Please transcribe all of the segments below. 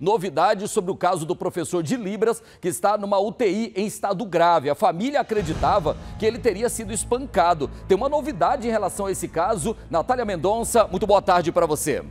Novidade sobre o caso do professor de Libras que está numa UTI em estado grave. A família acreditava que ele teria sido espancado. Tem uma novidade em relação a esse caso. Natália Mendonça, muito boa tarde para você.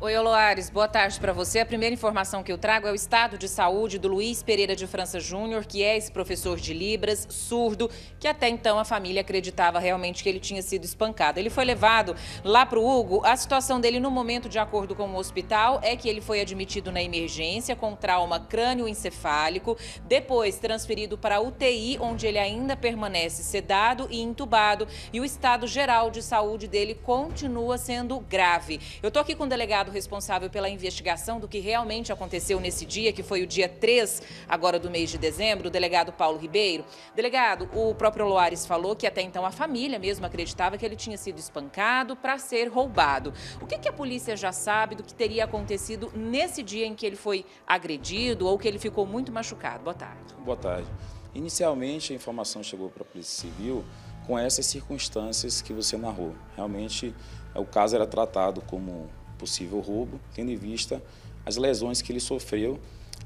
Oi, Oloares, boa tarde para você. A primeira informação que eu trago é o estado de saúde do Luiz Pereira de França Júnior, que é esse professor de Libras, surdo, que até então a família acreditava realmente que ele tinha sido espancado. Ele foi levado lá para o Hugo. A situação dele no momento, de acordo com o hospital, é que ele foi admitido na emergência com trauma crânioencefálico, depois transferido para a UTI, onde ele ainda permanece sedado e entubado, e o estado geral de saúde dele continua sendo grave. Eu estou aqui com o delegado delegado responsável pela investigação do que realmente aconteceu nesse dia, que foi o dia 3 agora do mês de dezembro, o delegado Paulo Ribeiro. Delegado, o próprio Loares falou que até então a família mesmo acreditava que ele tinha sido espancado para ser roubado. O que, que a polícia já sabe do que teria acontecido nesse dia em que ele foi agredido ou que ele ficou muito machucado? Boa tarde. Boa tarde. Inicialmente, a informação chegou para a Polícia Civil com essas circunstâncias que você narrou. Realmente, o caso era tratado como possível roubo, tendo em vista as lesões que ele sofreu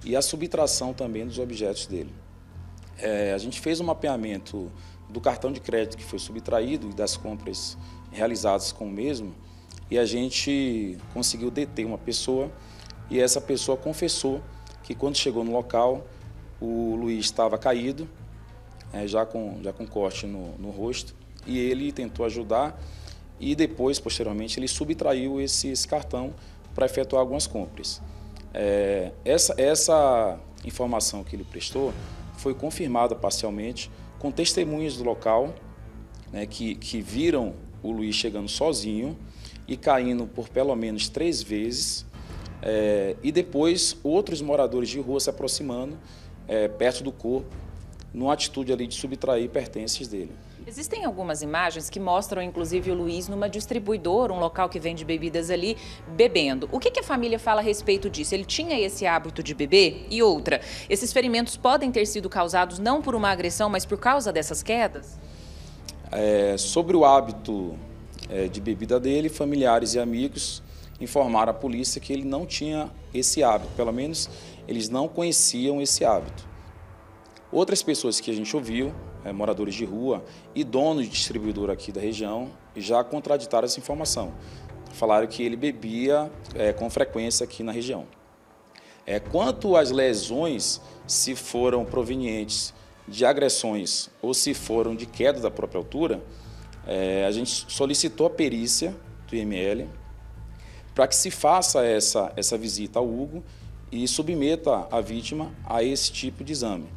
e a subtração também dos objetos dele. É, a gente fez um mapeamento do cartão de crédito que foi subtraído e das compras realizadas com o mesmo, e a gente conseguiu deter uma pessoa e essa pessoa confessou que quando chegou no local, o Luiz estava caído, é, já, com, já com corte no, no rosto, e ele tentou ajudar e depois, posteriormente, ele subtraiu esse, esse cartão para efetuar algumas compras. É, essa, essa informação que ele prestou foi confirmada parcialmente com testemunhas do local né, que, que viram o Luiz chegando sozinho e caindo por pelo menos três vezes, é, e depois outros moradores de rua se aproximando é, perto do corpo, numa atitude ali de subtrair pertences dele. Existem algumas imagens que mostram, inclusive, o Luiz numa distribuidora, um local que vende bebidas ali, bebendo. O que, que, a família fala a respeito disso? Ele tinha esse hábito de beber? E outra, esses ferimentos podem ter sido causados não por uma agressão, mas por causa dessas quedas? É, sobre o hábito é, de bebida dele, familiares e amigos informaram à polícia que ele não tinha esse hábito, pelo menos eles não conheciam esse hábito. Outras pessoas que a gente ouviu, é, moradores de rua e donos de distribuidora aqui da região, já contraditaram essa informação. Falaram que ele bebia é, com frequência aqui na região. É, quanto às lesões, se foram provenientes de agressões ou se foram de queda da própria altura, é, a gente solicitou a perícia do IML para que se faça essa, essa visita ao Hugo e submeta a vítima a esse tipo de exame.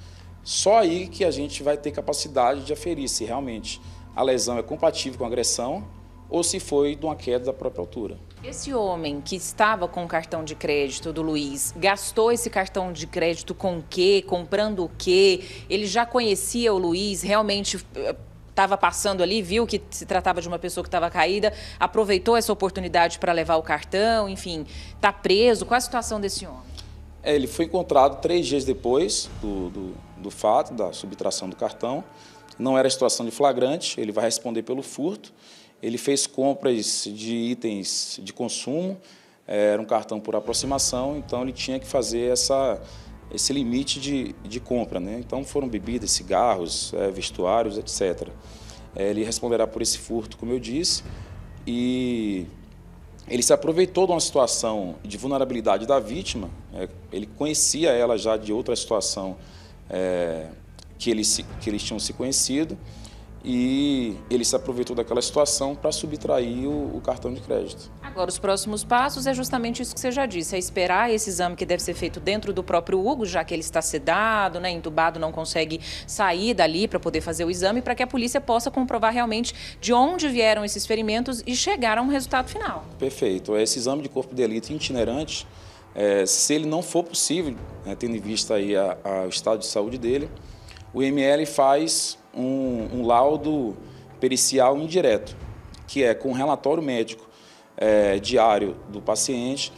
Só aí que a gente vai ter capacidade de aferir se realmente a lesão é compatível com a agressão ou se foi de uma queda da própria altura. Esse homem que estava com o cartão de crédito do Luiz, gastou esse cartão de crédito com o quê? Comprando o quê? Ele já conhecia o Luiz? Realmente estava eh, passando ali, viu que se tratava de uma pessoa que estava caída, aproveitou essa oportunidade para levar o cartão, enfim, está preso. Qual a situação desse homem? É, ele foi encontrado três dias depois do, do, do, fato, da subtração do cartão. Não era situação de flagrante, ele vai responder pelo furto. Ele fez compras de itens de consumo, é, era um cartão por aproximação, então ele tinha que fazer essa, esse limite de, de compra. Né? Então foram bebidas, cigarros, é, vestuários, etc. É, ele responderá por esse furto, como eu disse, e ele se aproveitou de uma situação de vulnerabilidade da vítima, ele conhecia ela já de outra situação é, que, eles, que eles tinham se conhecido, e ele se aproveitou daquela situação para subtrair o, o, cartão de crédito. Agora, os próximos passos é justamente isso que você já disse, é esperar esse exame que deve ser feito dentro do próprio Hugo, já que ele está sedado, né, entubado, não consegue sair dali para poder fazer o exame, para que a polícia possa comprovar realmente de onde vieram esses ferimentos e chegar a um resultado final. Perfeito. Esse exame de corpo de delito itinerante, é, se ele não for possível, né, tendo em vista aí a, a, o estado de saúde dele, o ML faz um, um laudo pericial indireto, que é com relatório médico é, diário do paciente,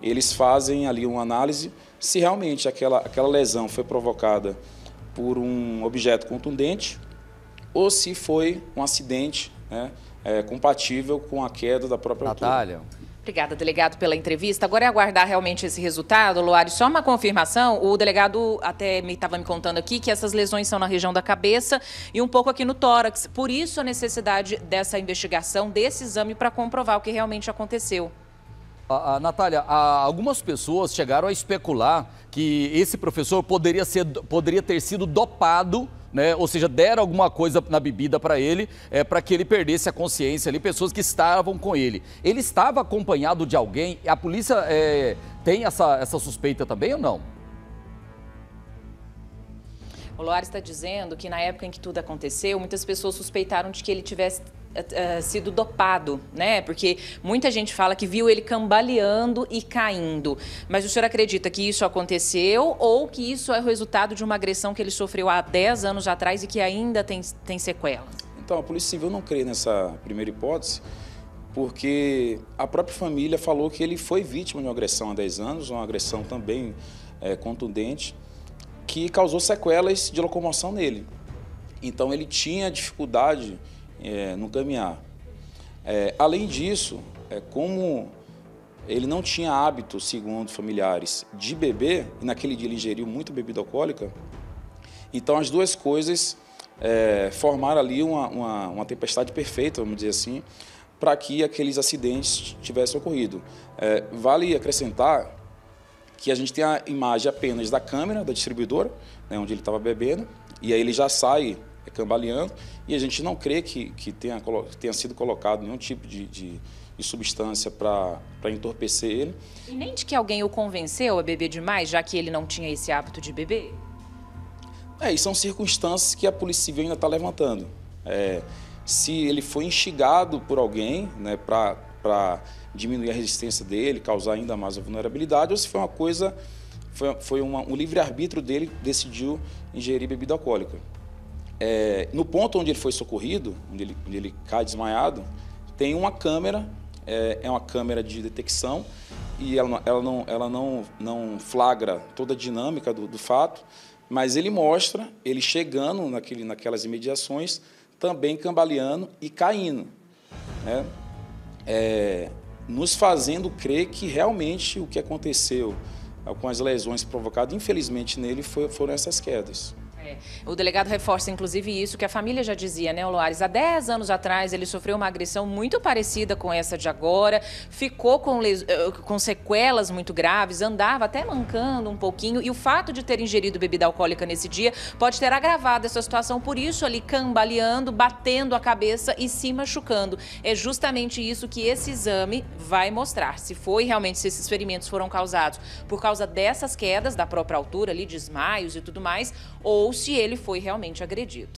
eles fazem ali uma análise se realmente aquela, aquela lesão foi provocada por um objeto contundente ou se foi um acidente né, é, compatível com a queda da própria Natália. altura. Obrigada, delegado, pela entrevista. Agora é aguardar realmente esse resultado, Loari. Só uma confirmação, o delegado até me estava me contando aqui que essas lesões são na região da cabeça e um pouco aqui no tórax. Por isso a necessidade dessa investigação, desse exame para comprovar o que realmente aconteceu. A, a, Natália, a, algumas pessoas chegaram a especular que esse professor poderia, ser, poderia ter sido dopado né? Ou seja, deram alguma coisa na bebida para ele, é, para que ele perdesse a consciência ali, pessoas que estavam com ele. Ele estava acompanhado de alguém? A polícia é, tem essa, essa suspeita também ou não? O Loar está dizendo que na época em que tudo aconteceu, muitas pessoas suspeitaram de que ele tivesse uh, sido dopado, né? Porque muita gente fala que viu ele cambaleando e caindo. Mas o senhor acredita que isso aconteceu ou que isso é o resultado de uma agressão que ele sofreu há 10 anos atrás e que ainda tem, tem sequelas? Então, a Polícia Civil não crê nessa primeira hipótese, porque a própria família falou que ele foi vítima de uma agressão há 10 anos, uma agressão também é, contundente que causou sequelas de locomoção nele. Então ele tinha dificuldade é, no caminhar. É, além disso, é, como ele não tinha hábito, segundo familiares, de beber, e naquele dia ele ingeriu muito bebida alcoólica, então as duas coisas é, formaram ali uma, uma, uma, tempestade perfeita, vamos dizer assim, para que aqueles acidentes tivessem ocorrido. É, vale acrescentar que a gente tem a imagem apenas da câmera da distribuidora, né, onde ele estava bebendo, e aí ele já sai cambaleando, e a gente não crê que, que tenha, tenha sido colocado nenhum tipo de, de, de substância para entorpecer ele. E nem de que alguém o convenceu a beber demais, já que ele não tinha esse hábito de beber? É, e são circunstâncias que a Polícia Civil ainda está levantando. É, se ele foi instigado por alguém né, para diminuir a resistência dele, causar ainda mais a vulnerabilidade, ou se foi uma coisa, foi, foi uma, um livre-arbítrio dele decidiu ingerir bebida alcoólica. É, no ponto onde ele foi socorrido, onde ele, onde ele cai desmaiado, tem uma câmera, é, é uma câmera de detecção, e ela, ela, não, ela não, não flagra toda a dinâmica do, do fato, mas ele mostra ele chegando naquele, naquelas imediações, também cambaleando e caindo. Né? É, nos fazendo crer que realmente o que aconteceu com as lesões provocadas, infelizmente, nele foi, foram essas quedas. É. O delegado reforça, inclusive, isso que a família já dizia, né, Loares? Há 10 anos atrás ele sofreu uma agressão muito parecida com essa de agora, ficou com, les... Eh, com sequelas muito graves, andava até mancando um pouquinho, e o fato de ter ingerido bebida alcoólica nesse dia pode ter agravado essa situação, por isso ali cambaleando, batendo a cabeça e se machucando. É justamente isso que esse exame vai mostrar, se foi realmente, se esses ferimentos foram causados por causa dessas quedas da própria altura ali, desmaios e tudo mais, ou se ele foi realmente agredido.